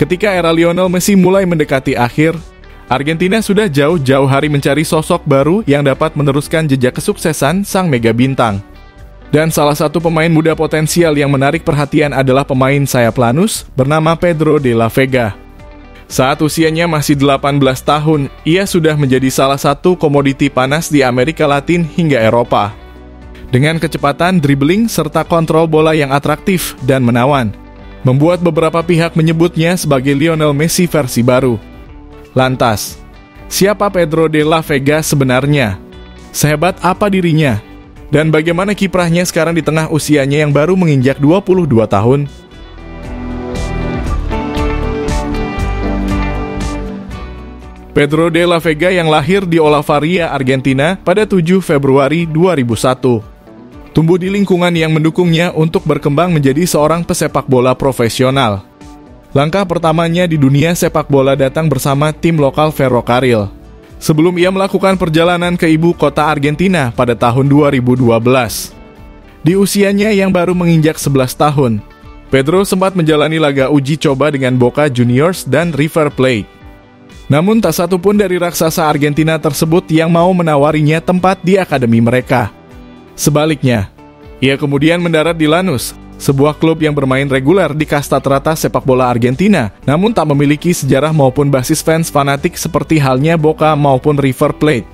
Ketika era Lionel Messi mulai mendekati akhir, Argentina sudah jauh-jauh hari mencari sosok baru yang dapat meneruskan jejak kesuksesan sang mega bintang. Dan salah satu pemain muda potensial yang menarik perhatian adalah pemain sayap Lanus bernama Pedro de la Vega. Saat usianya masih 18 tahun, ia sudah menjadi salah satu komoditi panas di Amerika Latin hingga Eropa. Dengan kecepatan dribbling serta kontrol bola yang atraktif dan menawan, membuat beberapa pihak menyebutnya sebagai Lionel Messi versi baru. Lantas, siapa Pedro de la Vega sebenarnya? Sehebat apa dirinya? Dan bagaimana kiprahnya sekarang di tengah usianya yang baru menginjak 22 tahun? Pedro de la Vega yang lahir di Olavaria, Argentina pada 7 Februari 2001. Tumbuh di lingkungan yang mendukungnya untuk berkembang menjadi seorang pesepak bola profesional. Langkah pertamanya di dunia sepak bola datang bersama tim lokal Ferrocarril. Sebelum ia melakukan perjalanan ke ibu kota Argentina pada tahun 2012. Di usianya yang baru menginjak 11 tahun, Pedro sempat menjalani laga uji coba dengan Boca Juniors dan River Plate. Namun tak satu pun dari raksasa Argentina tersebut yang mau menawarinya tempat di akademi mereka. Sebaliknya, ia kemudian mendarat di Lanús, sebuah klub yang bermain reguler di kasta teratas sepak bola Argentina, namun tak memiliki sejarah maupun basis fans fanatik seperti halnya Boca maupun River Plate.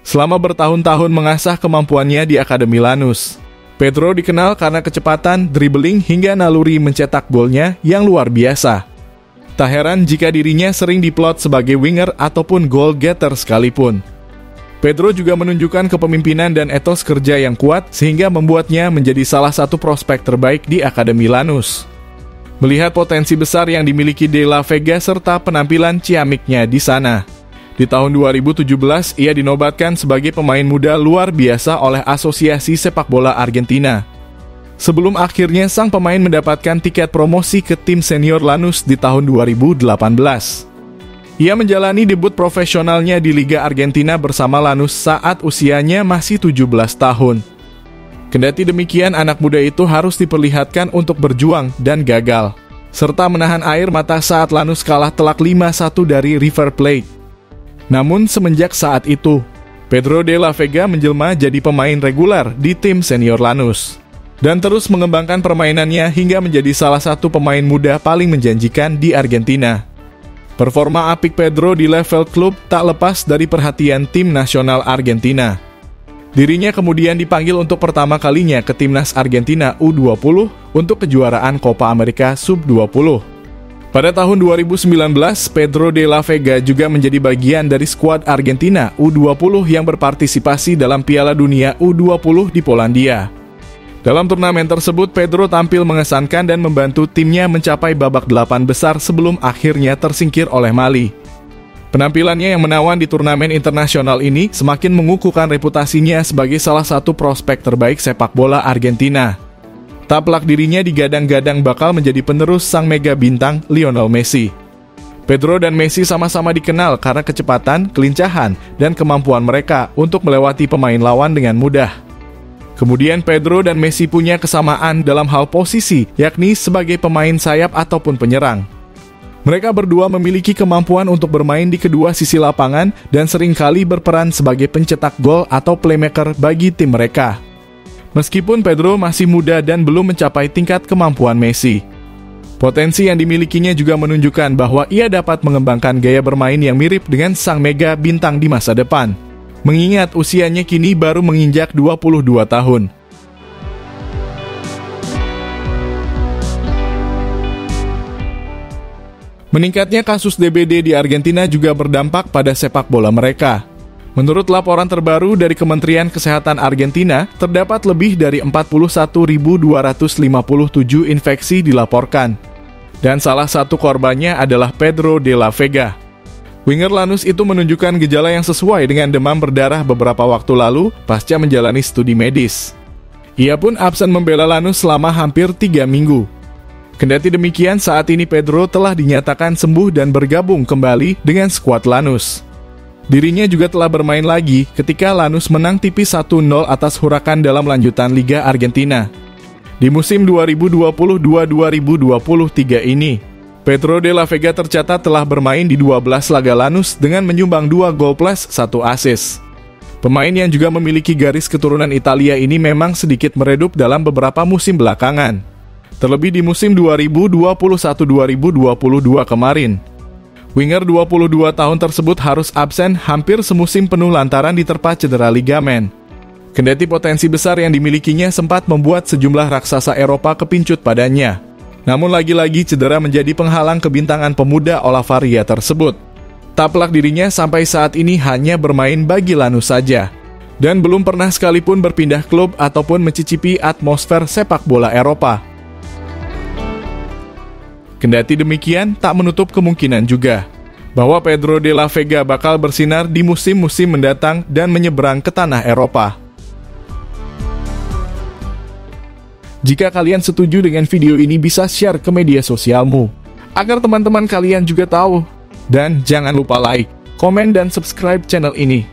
Selama bertahun-tahun mengasah kemampuannya di Akademi Lanús, Pedro dikenal karena kecepatan, dribbling, hingga naluri mencetak golnya yang luar biasa. Tak heran jika dirinya sering diplot sebagai winger ataupun goal getter sekalipun. Pedro juga menunjukkan kepemimpinan dan etos kerja yang kuat sehingga membuatnya menjadi salah satu prospek terbaik di Akademi Lanus. Melihat potensi besar yang dimiliki De La Vega serta penampilan ciamiknya di sana. Di tahun 2017, ia dinobatkan sebagai pemain muda luar biasa oleh Asosiasi Sepak Bola Argentina sebelum akhirnya sang pemain mendapatkan tiket promosi ke tim senior Lanus di tahun 2018. Ia menjalani debut profesionalnya di Liga Argentina bersama Lanus saat usianya masih 17 tahun. Kendati demikian, anak muda itu harus diperlihatkan untuk berjuang dan gagal, serta menahan air mata saat Lanus kalah telak 5-1 dari River Plate. Namun semenjak saat itu, Pedro de la Vega menjelma jadi pemain reguler di tim senior Lanus dan terus mengembangkan permainannya hingga menjadi salah satu pemain muda paling menjanjikan di Argentina. Performa apik Pedro di level klub tak lepas dari perhatian tim nasional Argentina. Dirinya kemudian dipanggil untuk pertama kalinya ke timnas Argentina U20 untuk kejuaraan Copa America Sub-20. Pada tahun 2019, Pedro de la Vega juga menjadi bagian dari skuad Argentina U20 yang berpartisipasi dalam Piala Dunia U20 di Polandia. Dalam turnamen tersebut, Pedro tampil mengesankan dan membantu timnya mencapai babak delapan besar sebelum akhirnya tersingkir oleh Mali. Penampilannya yang menawan di turnamen internasional ini semakin mengukuhkan reputasinya sebagai salah satu prospek terbaik sepak bola Argentina. Tak pelak dirinya digadang-gadang bakal menjadi penerus sang mega bintang Lionel Messi. Pedro dan Messi sama-sama dikenal karena kecepatan, kelincahan, dan kemampuan mereka untuk melewati pemain lawan dengan mudah. Kemudian Pedro dan Messi punya kesamaan dalam hal posisi, yakni sebagai pemain sayap ataupun penyerang. Mereka berdua memiliki kemampuan untuk bermain di kedua sisi lapangan dan sering kali berperan sebagai pencetak gol atau playmaker bagi tim mereka. Meskipun Pedro masih muda dan belum mencapai tingkat kemampuan Messi. Potensi yang dimilikinya juga menunjukkan bahwa ia dapat mengembangkan gaya bermain yang mirip dengan sang mega bintang di masa depan mengingat usianya kini baru menginjak 22 tahun. Meningkatnya kasus DBD di Argentina juga berdampak pada sepak bola mereka. Menurut laporan terbaru dari Kementerian Kesehatan Argentina, terdapat lebih dari 41.257 infeksi dilaporkan. Dan salah satu korbannya adalah Pedro de la Vega, Winger Lanus itu menunjukkan gejala yang sesuai dengan demam berdarah beberapa waktu lalu pasca menjalani studi medis. Ia pun absen membela Lanus selama hampir tiga minggu. Kendati demikian, saat ini Pedro telah dinyatakan sembuh dan bergabung kembali dengan skuad Lanus. Dirinya juga telah bermain lagi ketika Lanus menang tipis 1-0 atas Huracan dalam lanjutan Liga Argentina. Di musim 2022-2023 ini, Pedro de la Vega tercatat telah bermain di 12 laga Lanus dengan menyumbang 2 gol plus 1 assist. Pemain yang juga memiliki garis keturunan Italia ini memang sedikit meredup dalam beberapa musim belakangan. Terlebih di musim 2021-2022 kemarin. Winger 22 tahun tersebut harus absen hampir semusim penuh lantaran diterpa cedera ligamen. Kendati potensi besar yang dimilikinya sempat membuat sejumlah raksasa Eropa kepincut padanya. Namun lagi-lagi cedera menjadi penghalang kebintangan pemuda Olavaria tersebut. Taplak dirinya sampai saat ini hanya bermain bagi Lanus saja, dan belum pernah sekalipun berpindah klub ataupun mencicipi atmosfer sepak bola Eropa. Kendati demikian, tak menutup kemungkinan juga bahwa Pedro de la Vega bakal bersinar di musim-musim mendatang dan menyeberang ke tanah Eropa. Jika kalian setuju dengan video ini bisa share ke media sosialmu, agar teman-teman kalian juga tahu dan jangan lupa like, komen, dan subscribe channel ini.